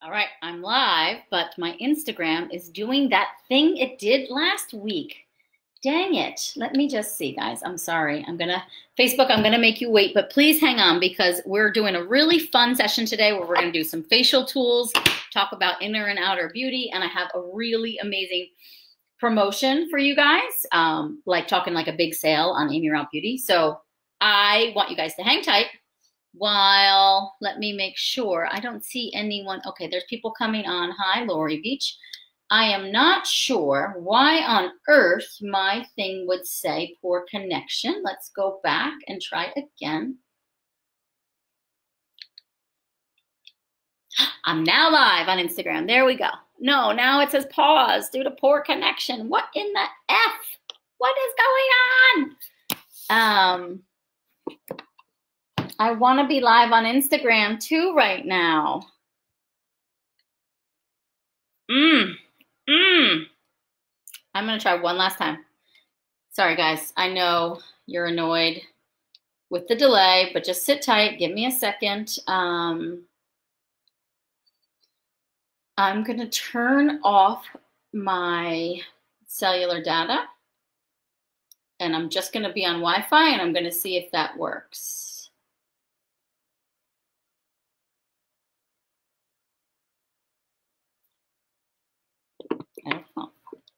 All right, I'm live, but my Instagram is doing that thing it did last week. Dang it. Let me just see, guys. I'm sorry. I'm going to, Facebook, I'm going to make you wait, but please hang on because we're doing a really fun session today where we're going to do some facial tools, talk about inner and outer beauty, and I have a really amazing promotion for you guys, um, like talking like a big sale on Aimee Raupp Beauty. So I want you guys to hang tight while let me make sure I don't see anyone. Okay, there's people coming on. Hi, Lori Beach. I am not sure why on earth my thing would say poor connection. Let's go back and try again. I'm now live on Instagram. There we go. No, now it says pause due to poor connection. What in the F? What is going on? Um, I want to be live on Instagram too right now. Mmm. Mmm. I'm going to try one last time. Sorry, guys. I know you're annoyed with the delay, but just sit tight. Give me a second. Um, I'm going to turn off my cellular data and I'm just going to be on Wi-Fi and I'm going to see if that works.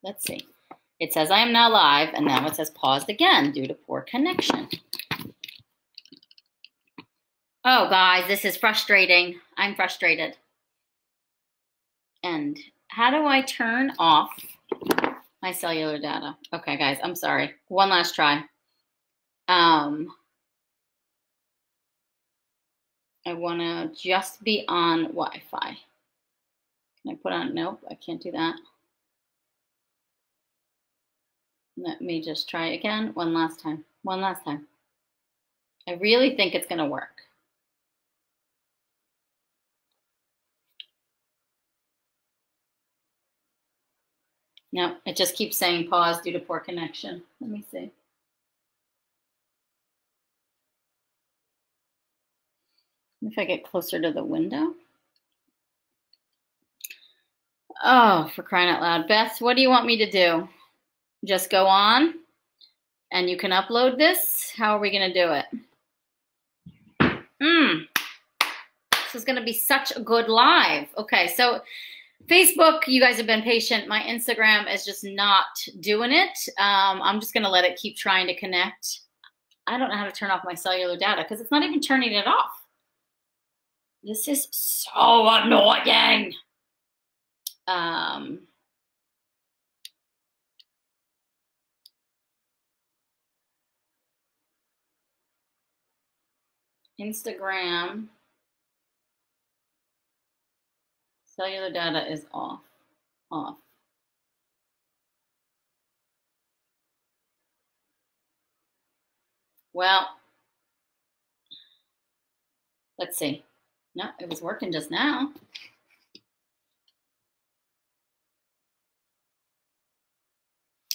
Let's see. It says I am now live, and now it says paused again due to poor connection. Oh, guys, this is frustrating. I'm frustrated. And how do I turn off my cellular data? Okay, guys, I'm sorry. One last try. Um, I want to just be on Wi-Fi. Can I put on? Nope, I can't do that. Let me just try again. One last time. One last time. I really think it's going to work. No, it just keeps saying pause due to poor connection. Let me see. If I get closer to the window. Oh, for crying out loud. Beth, what do you want me to do? Just go on and you can upload this. How are we going to do it? Hmm. This is going to be such a good live. Okay, so Facebook, you guys have been patient. My Instagram is just not doing it. Um, I'm just going to let it keep trying to connect. I don't know how to turn off my cellular data because it's not even turning it off. This is so annoying. Um, Instagram cellular data is off. Off. Well, let's see. No, it was working just now.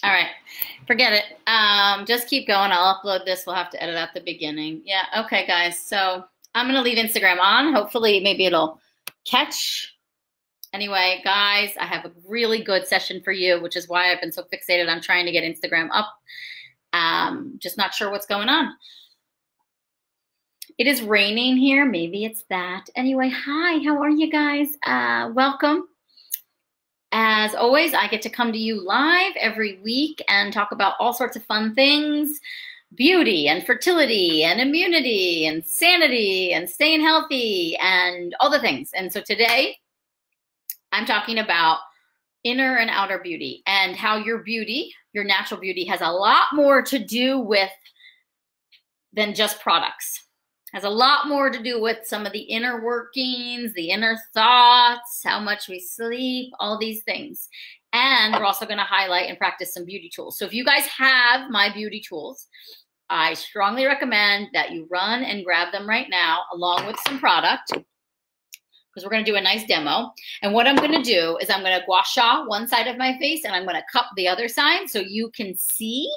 All right, forget it. Um, just keep going. I'll upload this. We'll have to edit out the beginning. Yeah, okay, guys. So I'm going to leave Instagram on. Hopefully, maybe it'll catch. Anyway, guys, I have a really good session for you, which is why I've been so fixated on trying to get Instagram up. Um, just not sure what's going on. It is raining here. Maybe it's that. Anyway, hi. How are you guys? Uh, welcome. As always, I get to come to you live every week and talk about all sorts of fun things beauty and fertility and immunity and sanity and staying healthy and all the things. And so today, I'm talking about inner and outer beauty and how your beauty, your natural beauty, has a lot more to do with than just products has a lot more to do with some of the inner workings, the inner thoughts, how much we sleep, all these things. And we're also going to highlight and practice some beauty tools. So if you guys have my beauty tools, I strongly recommend that you run and grab them right now along with some product because we're going to do a nice demo. And what I'm going to do is I'm going to gua sha one side of my face and I'm going to cup the other side so you can see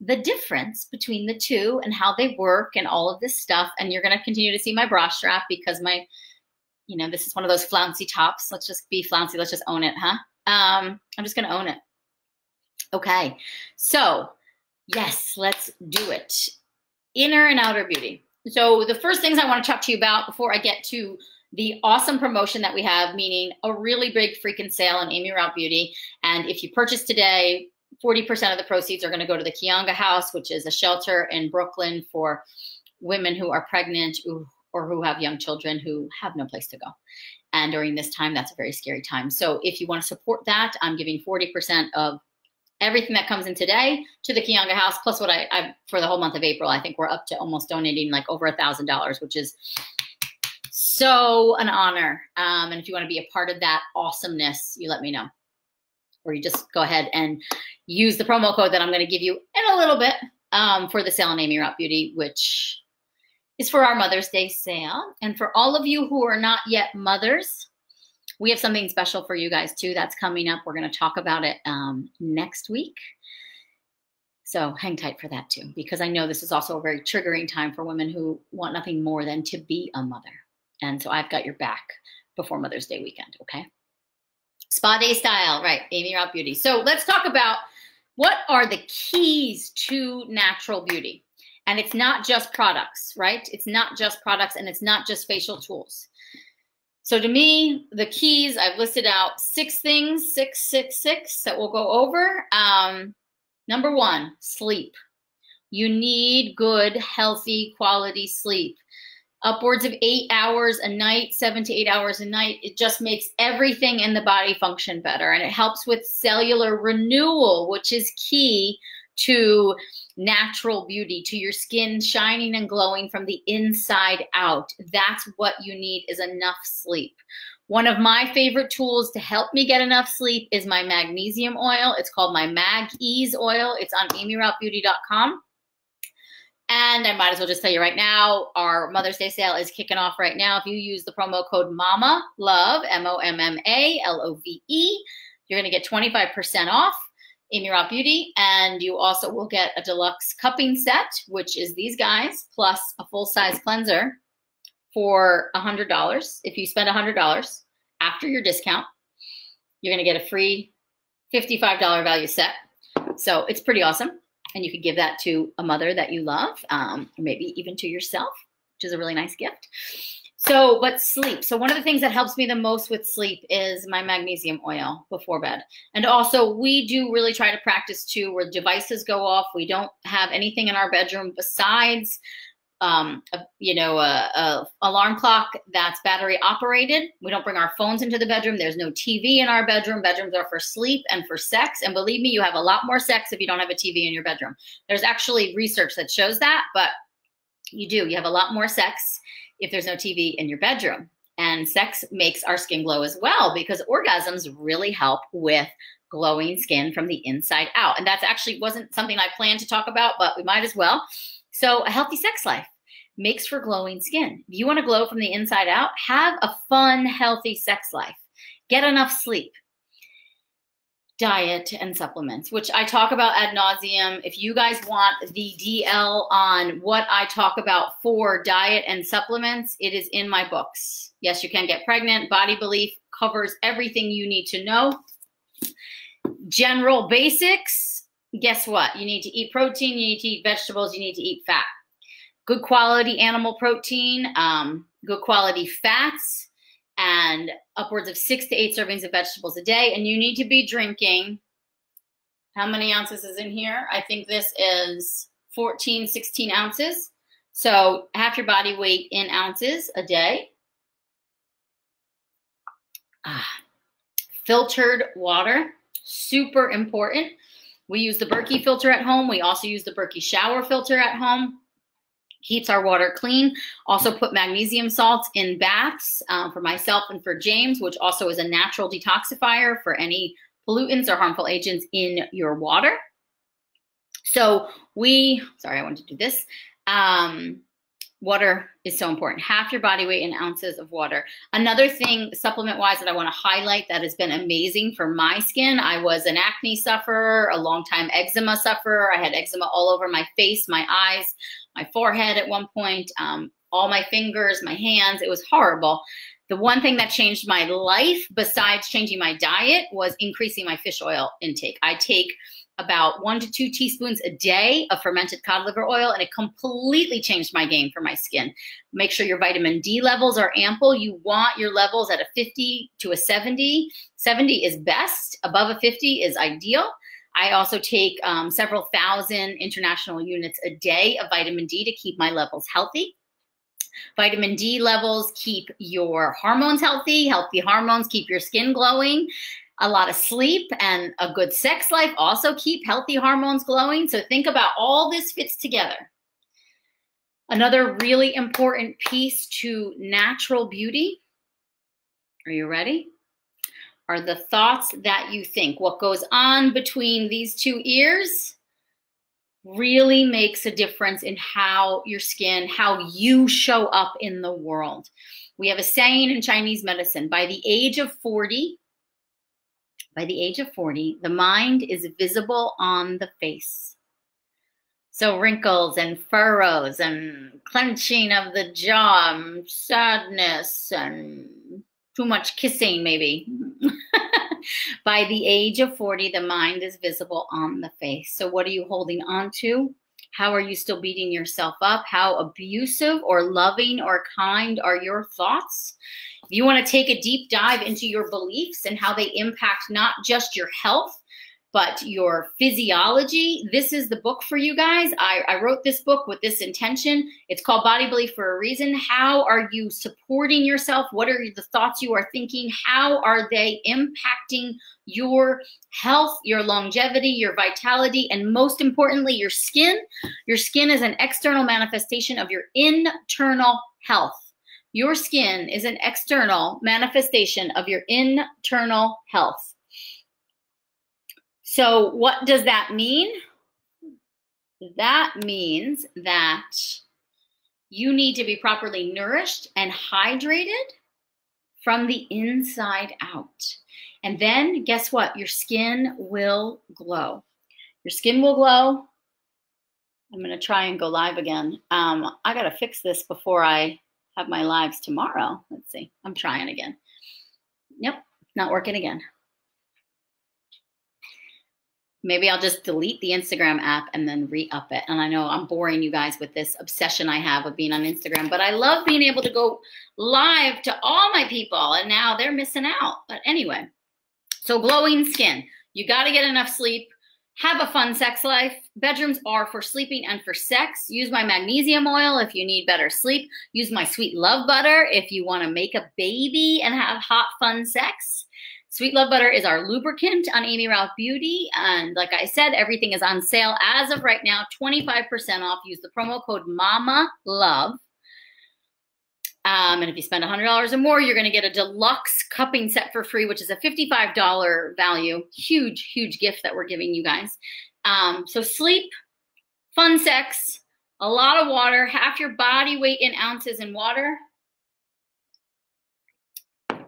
the difference between the two and how they work and all of this stuff. And you're going to continue to see my bra strap because my you know, this is one of those flouncy tops. Let's just be flouncy. Let's just own it, huh? Um, I'm just going to own it. Okay. So, yes, let's do it. Inner and outer beauty. So, the first things I want to talk to you about before I get to the awesome promotion that we have, meaning a really big freaking sale on Aimee Raupp Beauty. And if you purchase today, 40% of the proceeds are going to go to the Kianga House, which is a shelter in Brooklyn for women who are pregnant or who have young children who have no place to go. And during this time, that's a very scary time. So if you want to support that, I'm giving 40% of everything that comes in today to the Kianga House, plus what I, I for the whole month of April, I think we're up to almost donating like over a thousand dollars, which is so an honor. Um, and if you want to be a part of that awesomeness, you let me know. Or you just go ahead and use the promo code that I'm going to give you in a little bit um, for the sale on Aimee Raupp Beauty, which is for our Mother's Day sale. And for all of you who are not yet mothers, we have something special for you guys too that's coming up. We're going to talk about it um, next week. So hang tight for that too, because I know this is also a very triggering time for women who want nothing more than to be a mother. And so I've got your back before Mother's Day weekend, okay? Spa day style, right? Aimee Raupp Beauty. So let's talk about what are the keys to natural beauty. And it's not just products, right? It's not just products and it's not just facial tools. So to me, the keys, I've listed out six things, six, six, six that we'll go over. Um, number one, sleep. You need good, healthy, quality sleep. Upwards of eight hours a night, seven to eight hours a night. It just makes everything in the body function better. And it helps with cellular renewal, which is key to natural beauty, to your skin shining and glowing from the inside out. That's what you need is enough sleep. One of my favorite tools to help me get enough sleep is my magnesium oil. It's called my Mag Ease oil. It's on aimeerauppbeauty.com. And I might as well just tell you right now, our Mother's Day sale is kicking off right now. If you use the promo code MAMA Love, M O M M A L O V E, you're going to get 25% off. Aimee Raupp Beauty. And you also will get a deluxe cupping set, which is these guys, plus a full size cleanser for $100. If you spend $100 after your discount, you're going to get a free $55 value set. So it's pretty awesome. And you could give that to a mother that you love, um, or maybe even to yourself, which is a really nice gift. So, but sleep. So, one of the things that helps me the most with sleep is my magnesium oil before bed. And also, we do really try to practice too where devices go off. We don't have anything in our bedroom besides, um, a, you know, a, a alarm clock that's battery operated. We don't bring our phones into the bedroom. There's no TV in our bedroom. Bedrooms are for sleep and for sex. And believe me, you have a lot more sex if you don't have a TV in your bedroom. There's actually research that shows that, but you do. You have a lot more sex if there's no TV in your bedroom. And sex makes our skin glow as well because orgasms really help with glowing skin from the inside out. And that's actually wasn't something I planned to talk about, but we might as well. So, a healthy sex life makes for glowing skin. If you want to glow from the inside out, have a fun, healthy sex life. Get enough sleep diet and supplements, which I talk about ad nauseum. If you guys want the DL on what I talk about for diet and supplements, it is in my books. Yes, you can get pregnant. Body Belief covers everything you need to know. General basics. Guess what? You need to eat protein, you need to eat vegetables, you need to eat fat. Good quality animal protein, um, good quality fats, and upwards of six to eight servings of vegetables a day. And you need to be drinking. How many ounces is in here? I think this is 14, 16 ounces. So half your body weight in ounces a day. Ah, filtered water, super important. We use the Berkey filter at home. We also use the Berkey shower filter at home keeps our water clean. Also put magnesium salts in baths um, for myself and for James, which also is a natural detoxifier for any pollutants or harmful agents in your water. So we, sorry, I wanted to do this. Um, water is so important. Half your body weight in ounces of water. Another thing, supplement wise, that I want to highlight that has been amazing for my skin. I was an acne sufferer, a long time eczema sufferer. I had eczema all over my face, my eyes, my forehead at one point, um, all my fingers, my hands. It was horrible. The one thing that changed my life, besides changing my diet, was increasing my fish oil intake. I take about one to two teaspoons a day of fermented cod liver oil, and it completely changed my game for my skin. Make sure your vitamin D levels are ample. You want your levels at a 50 to a 70. 70 is best, above a 50 is ideal. I also take um, several thousand international units a day of vitamin D to keep my levels healthy. Vitamin D levels keep your hormones healthy. Healthy hormones keep your skin glowing a lot of sleep and a good sex life also keep healthy hormones glowing. So think about all this fits together. Another really important piece to natural beauty. Are you ready? Are the thoughts that you think. What goes on between these two ears really makes a difference in how your skin, how you show up in the world. We have a saying in Chinese medicine by the age of 40, by the age of 40, the mind is visible on the face. So wrinkles and furrows and clenching of the jaw, and sadness and too much kissing, maybe. By the age of 40, the mind is visible on the face. So, what are you holding on to? How are you still beating yourself up? How abusive or loving or kind are your thoughts? If you want to take a deep dive into your beliefs and how they impact not just your health, but your physiology, this is the book for you guys. I, I, wrote this book with this intention. It's called Body Belief for a reason. How are you supporting yourself? What are the thoughts you are thinking? How are they impacting your health, your longevity, your vitality, and most importantly, your skin? Your skin is an external manifestation of your internal health. Your skin is an external manifestation of your internal health. So, what does that mean? That means that you need to be properly nourished and hydrated from the inside out. And then, guess what? Your skin will glow. Your skin will glow. I'm going to try and go live again. Um, I got to fix this before I have my lives tomorrow. Let's see. I'm trying again. Nope, not working again. Maybe I'll just delete the Instagram app and then re up it. And I know I'm boring you guys with this obsession I have of being on Instagram, but I love being able to go live to all my people, and now they're missing out. But anyway, so glowing skin. You got to get enough sleep. Have a fun sex life. Bedrooms are for sleeping and for sex. Use my magnesium oil if you need better sleep. Use my sweet love butter if you want to make a baby and have hot, fun sex. Sweet Love Butter is our lubricant on Aimee Raupp Beauty. And like I said, everything is on sale as of right now 25% off. Use the promo code MAMA LOVE. Um, and if you spend $100 or more, you're going to get a deluxe cupping set for free, which is a $55 value. Huge, huge gift that we're giving you guys. Um, so sleep, fun sex, a lot of water, half your body weight in ounces in water,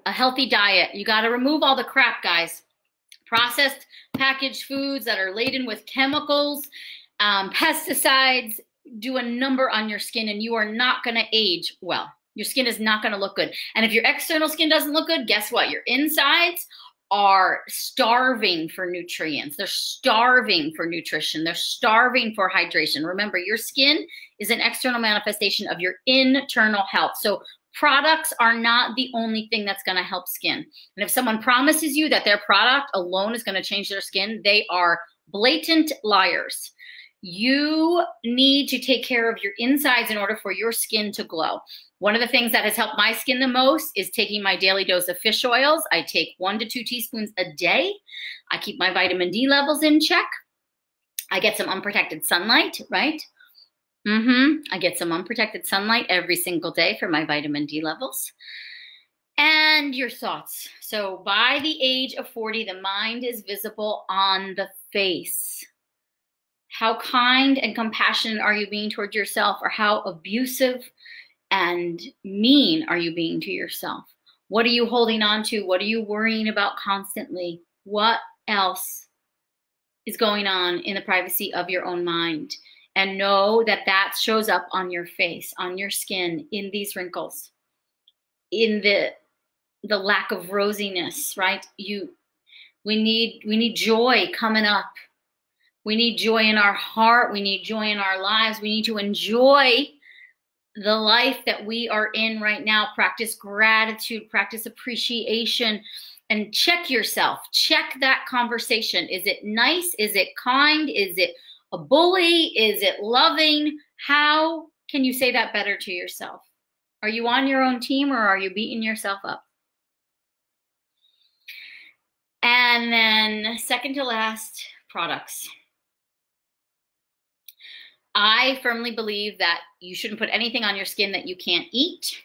a healthy diet. You got to remove all the crap, guys. Processed packaged foods that are laden with chemicals, um, pesticides do a number on your skin, and you are not going to age well. Your skin is not going to look good. And if your external skin doesn't look good, guess what? Your insides are starving for nutrients. They're starving for nutrition. They're starving for hydration. Remember, your skin is an external manifestation of your internal health. So products are not the only thing that's going to help skin. And if someone promises you that their product alone is going to change their skin, they are blatant liars. You need to take care of your insides in order for your skin to glow. One of the things that has helped my skin the most is taking my daily dose of fish oils. I take one to two teaspoons a day. I keep my vitamin D levels in check. I get some unprotected sunlight, right? Mm-hmm. I get some unprotected sunlight every single day for my vitamin D levels. And your thoughts. So by the age of 40, the mind is visible on the face. How kind and compassionate are you being towards yourself, or how abusive and mean are you being to yourself? What are you holding on to? What are you worrying about constantly? What else is going on in the privacy of your own mind? and know that that shows up on your face, on your skin, in these wrinkles, in the the lack of rosiness, right? You we need we need joy coming up. We need joy in our heart. We need joy in our lives. We need to enjoy the life that we are in right now. Practice gratitude, practice appreciation, and check yourself. Check that conversation. Is it nice? Is it kind? Is it a bully? Is it loving? How can you say that better to yourself? Are you on your own team or are you beating yourself up? And then, second to last, products. I firmly believe that you shouldn't put anything on your skin that you can't eat.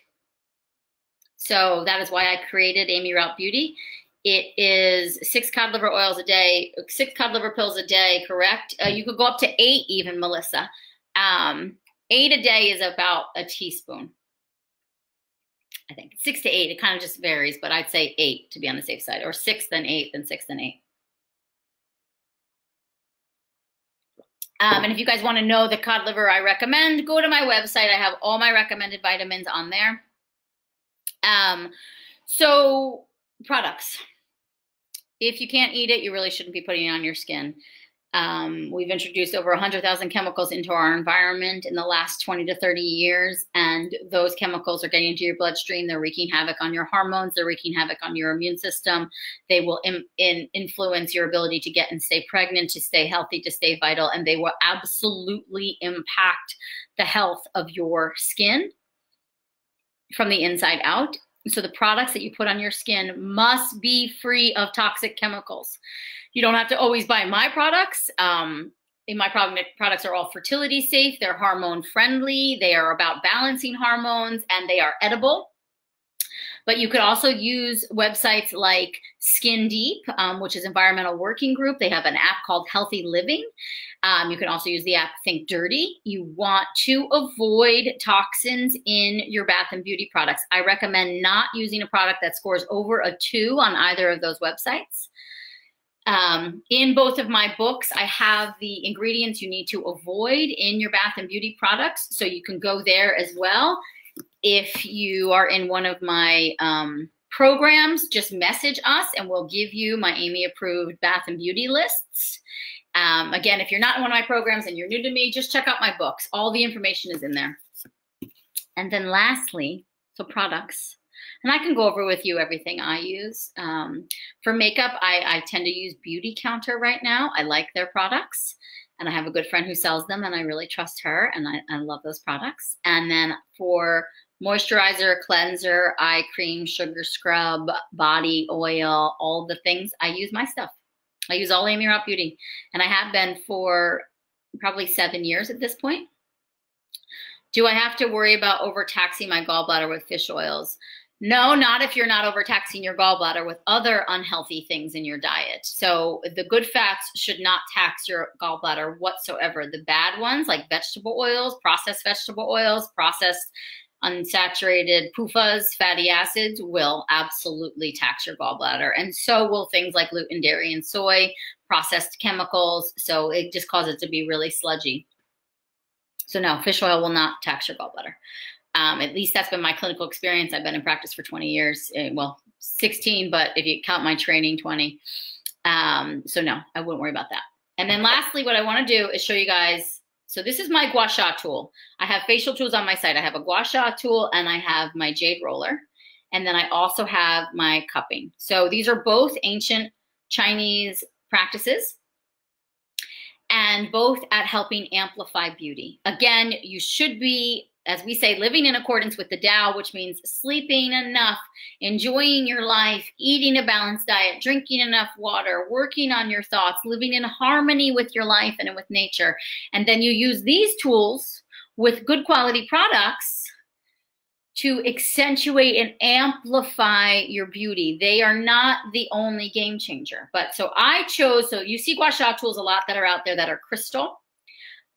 So that is why I created Aimee Raupp Beauty. It is six cod liver oils a day, six cod liver pills a day, correct? Uh, you could go up to eight even, Melissa. Um, eight a day is about a teaspoon. I think six to eight. It kind of just varies, but I'd say eight to be on the safe side, or six then eight, then six then eight. Um, and if you guys want to know the cod liver I recommend, go to my website. I have all my recommended vitamins on there. Um, so products. If you can't eat it, you really shouldn't be putting it on your skin. Um, we've introduced over 100,000 chemicals into our environment in the last 20 to 30 years, and those chemicals are getting into your bloodstream. They're wreaking havoc on your hormones. They're wreaking havoc on your immune system. They will in, in influence your ability to get and stay pregnant, to stay healthy, to stay vital, and they will absolutely impact the health of your skin from the inside out. So the products that you put on your skin must be free of toxic chemicals. You don't have to always buy my products. Um, my products are all fertility safe. They're hormone friendly. They are about balancing hormones and they are edible. But you could also use websites like Skin Deep, um, which is Environmental Working Group. They have an app called Healthy Living. Um, you can also use the app Think Dirty. You want to avoid toxins in your bath and beauty products. I recommend not using a product that scores over a two on either of those websites. Um, in both of my books, I have the ingredients you need to avoid in your bath and beauty products. So you can go there as well. If you are in one of my um, programs, just message us and we'll give you my Aimee approved bath and beauty lists. Um, again, if you're not in one of my programs and you're new to me, just check out my books. All the information is in there. And then lastly, so products and I can go over with you everything I use. Um, for makeup, I, I tend to use Beautycounter right now. I like their products. And I have a good friend who sells them, and I really trust her, and I, I love those products. And then for moisturizer, cleanser, eye cream, sugar scrub, body oil, all the things, I use my stuff. I use all Aimee Raupp Beauty, and I have been for probably seven years at this point. Do I have to worry about overtaxing my gallbladder with fish oils? No, not if you're not overtaxing your gallbladder with other unhealthy things in your diet. So the good fats should not tax your gallbladder whatsoever. The bad ones, like vegetable oils, processed vegetable oils, processed unsaturated PUFAs, fatty acids, will absolutely tax your gallbladder. And so will things like gluten, dairy, and soy, processed chemicals. So it just causes it to be really sludgy. So no, fish oil will not tax your gallbladder. Um, at least that's been my clinical experience. I've been in practice for 20 years. Eh, well, 16, but if you count my training, 20. Um, so no, I wouldn't worry about that. And then lastly, what I want to do is show you guys. So this is my gua sha tool. I have facial tools on my site. I have a gua sha tool and I have my jade roller. And then I also have my cupping. So these are both ancient Chinese practices and both at helping amplify beauty. Again, you should be as we say, living in accordance with the Tao, which means sleeping enough, enjoying your life, eating a balanced diet, drinking enough water, working on your thoughts, living in harmony with your life and with nature. And then you use these tools with good quality products to accentuate and amplify your beauty. They are not the only game changer. But so I chose, so you see gua sha tools a lot that are out there that are crystal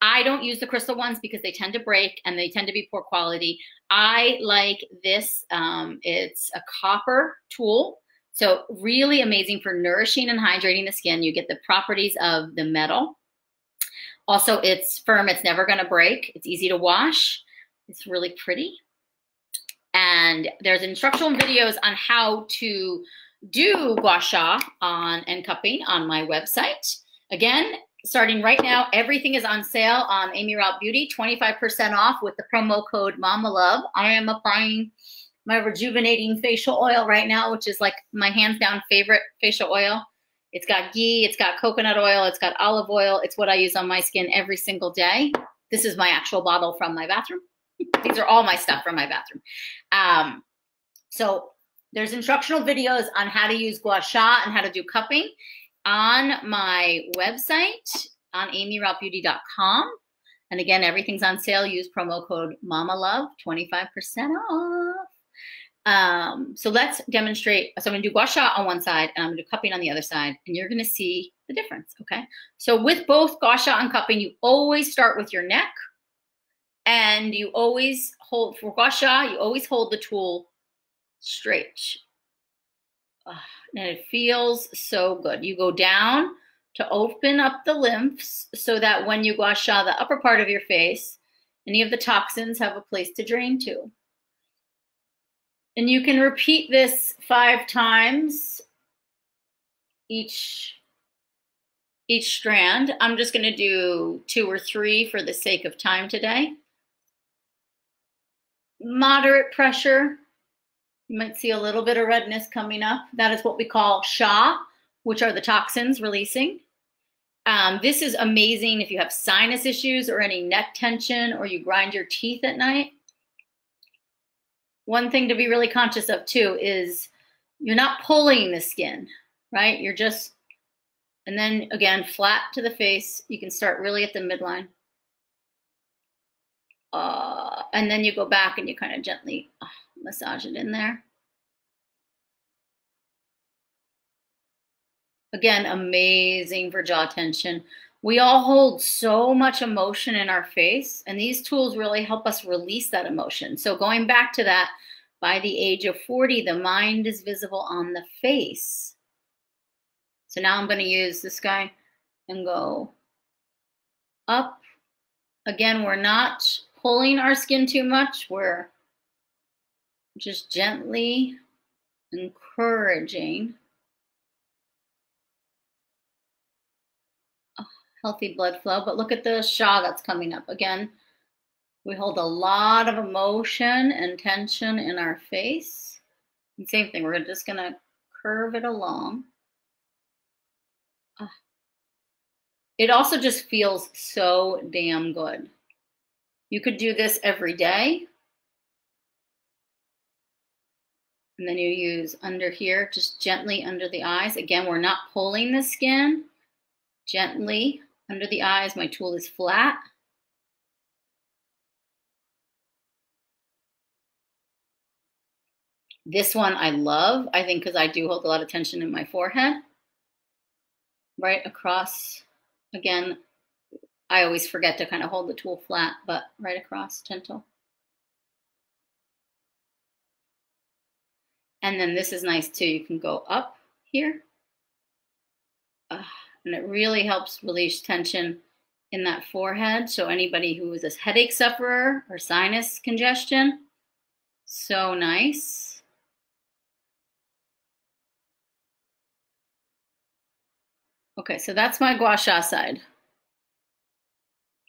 I don't use the crystal ones because they tend to break and they tend to be poor quality. I like this. Um, it's a copper tool. So really amazing for nourishing and hydrating the skin. You get the properties of the metal. Also, it's firm. It's never going to break. It's easy to wash. It's really pretty. And there's instructional videos on how to do gua sha on and cupping on my website. Again, starting right now, everything is on sale on Aimee Raupp Beauty, 25% off with the promo code Mama Love. I am applying my rejuvenating facial oil right now, which is like my hands down favorite facial oil. It's got ghee, it's got coconut oil, it's got olive oil. It's what I use on my skin every single day. This is my actual bottle from my bathroom. These are all my stuff from my bathroom. Um, so there's instructional videos on how to use gua sha and how to do cupping on my website on aimeerauppbeauty.com. And again, everything's on sale. Use promo code MAMALOVE, 25% off. Um, so let's demonstrate. So I'm going to do gua sha on one side and I'm going to do cupping on the other side. And you're going to see the difference, okay? So with both gua sha and cupping, you always start with your neck. And you always hold, for gua sha, you always hold the tool straight. And it feels so good. You go down to open up the lymphs so that when you gua sha the upper part of your face, any of the toxins have a place to drain to. And you can repeat this five times each each strand. I'm just going to do two or three for the sake of time today. Moderate pressure you might see a little bit of redness coming up. That is what we call sha, which are the toxins releasing. Um, this is amazing if you have sinus issues or any neck tension or you grind your teeth at night. One thing to be really conscious of too is you're not pulling the skin, right? You're just, and then again, flat to the face. You can start really at the midline. Uh, and then you go back and you kind of gently uh, massage it in there. Again, amazing for jaw tension. We all hold so much emotion in our face, and these tools really help us release that emotion. So, going back to that, by the age of 40, the mind is visible on the face. So, now I'm going to use this guy and go up. Again, we're not pulling our skin too much. We're just gently encouraging healthy blood flow. But look at the sha that's coming up. Again, we hold a lot of emotion and tension in our face. And same thing, we're just going to curve it along. Ah. It also just feels so damn good. You could do this every day. And then you use under here, just gently under the eyes. Again, we're not pulling the skin. Gently under the eyes. My tool is flat. This one I love, I think, because I do hold a lot of tension in my forehead. Right across, again, I always forget to kind of hold the tool flat, but right across, gentle. And then this is nice too. You can go up here. Uh, and it really helps release tension in that forehead. So anybody who is a headache sufferer or sinus congestion, so nice. Okay, so that's my gua sha side.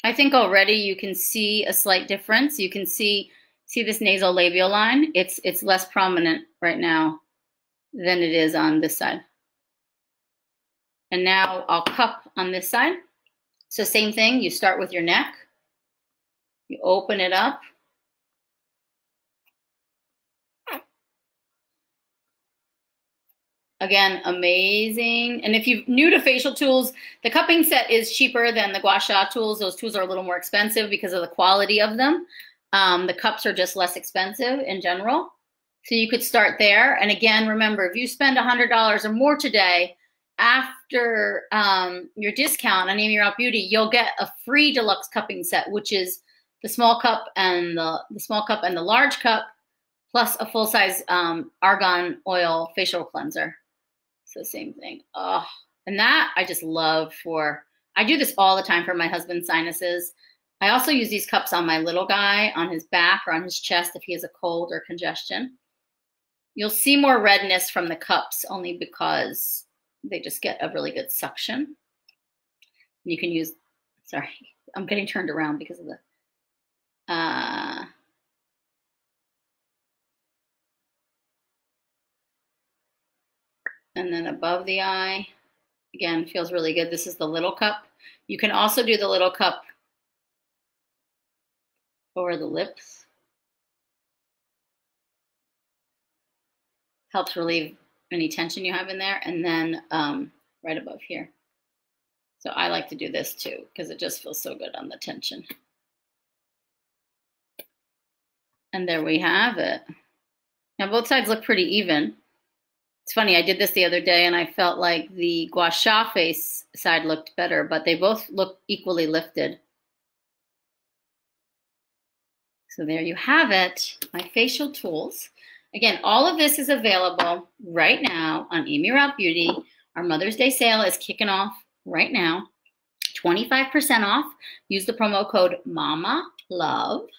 I think already you can see a slight difference. You can see see this nasal labial line. It's it's less prominent right now than it is on this side. And now I'll cup on this side. So same thing, you start with your neck. You open it up. Again, amazing. And if you're new to facial tools, the cupping set is cheaper than the gua sha tools. Those tools are a little more expensive because of the quality of them. Um, the cups are just less expensive in general. So you could start there. And again, remember, if you spend $100 or more today, after um, your discount on Aimee Raupp Beauty, you'll get a free deluxe cupping set, which is the small cup and the, the small cup and the large cup, plus a full size um, oil facial cleanser. So same thing. Oh, and that I just love for. I do this all the time for my husband's sinuses. I also use these cups on my little guy on his back or on his chest if he has a cold or congestion. You'll see more redness from the cups only because they just get a really good suction. You can use, sorry, I'm getting turned around because of the, uh, and then above the eye, again, feels really good. This is the little cup. You can also do the little cup over the lips. Helps relieve any tension you have in there. And then um, right above here. So I like to do this too because it just feels so good on the tension. And there we have it. Now both sides look pretty even. It's funny, I did this the other day and I felt like the gua sha face side looked better, but they both look equally lifted. So there you have it, my facial tools. Again, all of this is available right now on Aimee Raupp Beauty. Our Mother's Day sale is kicking off right now. 25% off. Use the promo code MAMA LOVE.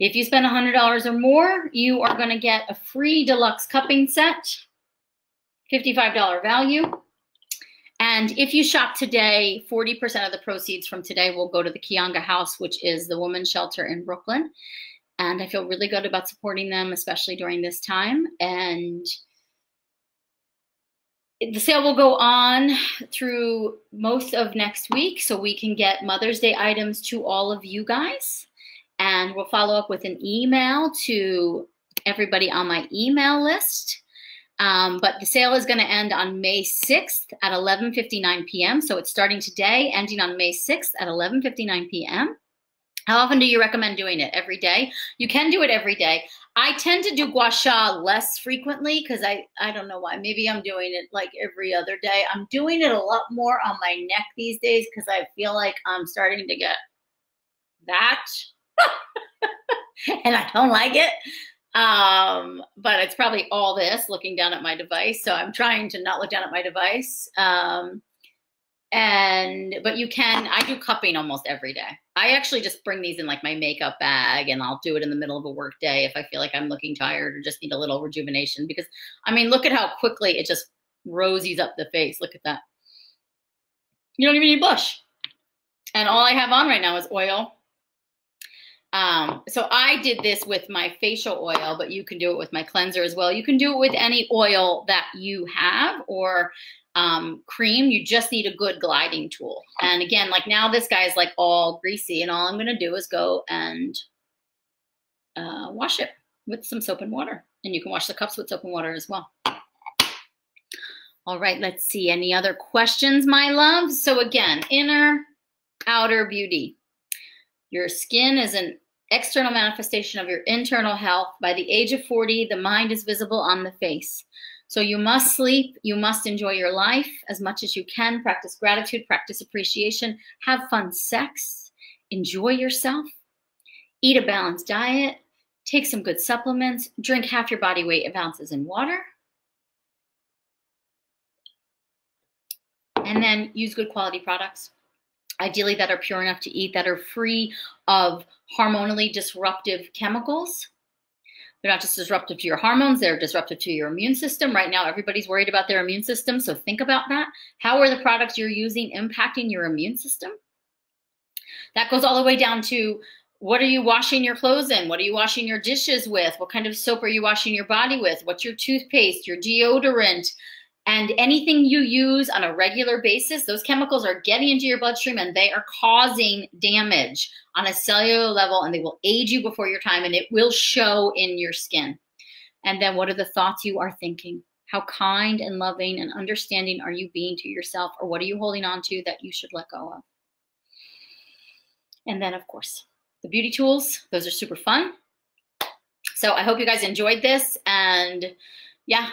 If you spend $100 or more, you are going to get a free deluxe cupping set, $55 value. And if you shop today, 40% of the proceeds from today will go to the Kianga House, which is the women's shelter in Brooklyn. And I feel really good about supporting them, especially during this time. And the sale will go on through most of next week so we can get Mother's Day items to all of you guys. And we'll follow up with an email to everybody on my email list. Um, but the sale is going to end on May 6th at 11:59 p.m. So it's starting today, ending on May 6th at 11:59 p.m. How often do you recommend doing it? Every day? You can do it every day. I tend to do gua sha less frequently because I I don't know why. Maybe I'm doing it like every other day. I'm doing it a lot more on my neck these days because I feel like I'm starting to get that, and I don't like it. Um, but it's probably all this looking down at my device. So I'm trying to not look down at my device. Um, and but you can i do cupping almost every day. I actually just bring these in like my makeup bag and i'll do it in the middle of a work day if i feel like i'm looking tired or just need a little rejuvenation. Because i mean look at how quickly it just rosies up the face. Look at that. You don't even need blush. And all i have on right now is oil um, so I did this with my facial oil, but you can do it with my cleanser as well. You can do it with any oil that you have or um, cream. You just need a good gliding tool. And again, like now this guy's like all greasy and all I'm going to do is go and uh, wash it with some soap and water. And you can wash the cups with soap and water as well. All right, let's see. Any other questions, my loves? So again, inner, outer beauty. Your skin is an external manifestation of your internal health. By the age of 40, the mind is visible on the face. So you must sleep, you must enjoy your life as much as you can, practice gratitude, practice appreciation, have fun sex, enjoy yourself, eat a balanced diet, take some good supplements, drink half your body weight of ounces in water, and then use good quality products ideally that are pure enough to eat, that are free of hormonally disruptive chemicals. They're not just disruptive to your hormones, they're disruptive to your immune system. Right now, everybody's worried about their immune system. So think about that. How are the products you're using impacting your immune system? That goes all the way down to what are you washing your clothes in? What are you washing your dishes with? What kind of soap are you washing your body with? What's your toothpaste, your deodorant? And anything you use on a regular basis, those chemicals are getting into your bloodstream and they are causing damage on a cellular level and they will age you before your time and it will show in your skin. And then what are the thoughts you are thinking? How kind and loving and understanding are you being to yourself or what are you holding on to that you should let go of? And then, of course, the beauty tools, those are super fun. So I hope you guys enjoyed this. And yeah,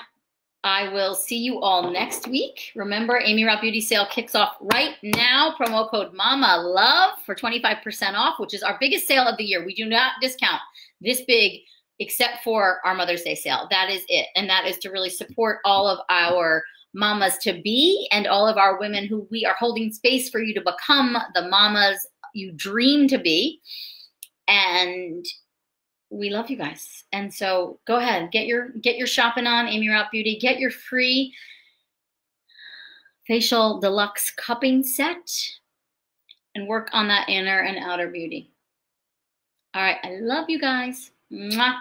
I will see you all next week. Remember, Aimee Raupp Beauty Sale kicks off right now. Promo code Mama Love for 25% off, which is our biggest sale of the year. We do not discount this big except for our Mother's Day sale. That is it. And that is to really support all of our mamas to be and all of our women who we are holding space for you to become the mamas you dream to be. And we love you guys. And so go ahead, get your get your shopping on, Aimee Raupp Beauty. Get your free facial deluxe cupping set and work on that inner and outer beauty. All right, I love you guys. Mwah.